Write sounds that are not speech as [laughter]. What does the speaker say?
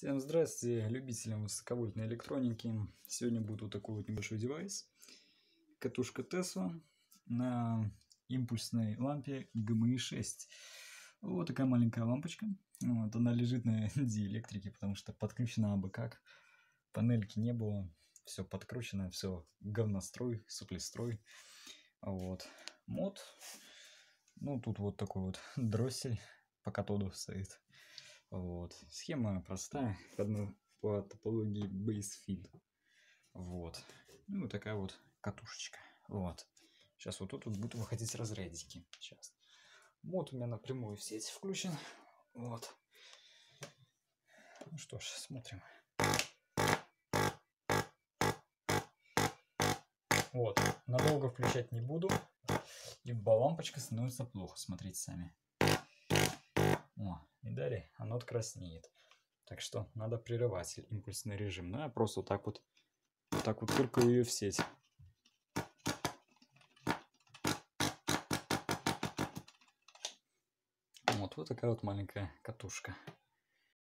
Всем здравствуйте, любителям высоковольтной электроники. Сегодня будет вот такой вот небольшой девайс. Катушка Tesla на импульсной лампе GMI 6. Вот такая маленькая лампочка. Вот, она лежит на [laughs] диэлектрике, потому что подключена абы как. Панельки не было, все подкручено, все говнострой, суплестрой. Вот. Мод. Ну, тут вот такой вот дроссель по катоду стоит. Вот. Схема простая, по, по топологии Basefield. Вот. Ну, вот такая вот катушечка. Вот. Сейчас вот тут вот будут выходить разрядики. Сейчас. Мод у меня напрямую в сеть включен. Вот. Ну что ж, смотрим. Вот. Надолго включать не буду, ибо лампочка становится плохо. Смотрите сами. И далее оно краснеет. Так что надо прерывать импульсный режим. Ну, я просто вот так вот, вот так вот только ее в сеть. Вот, вот такая вот маленькая катушка.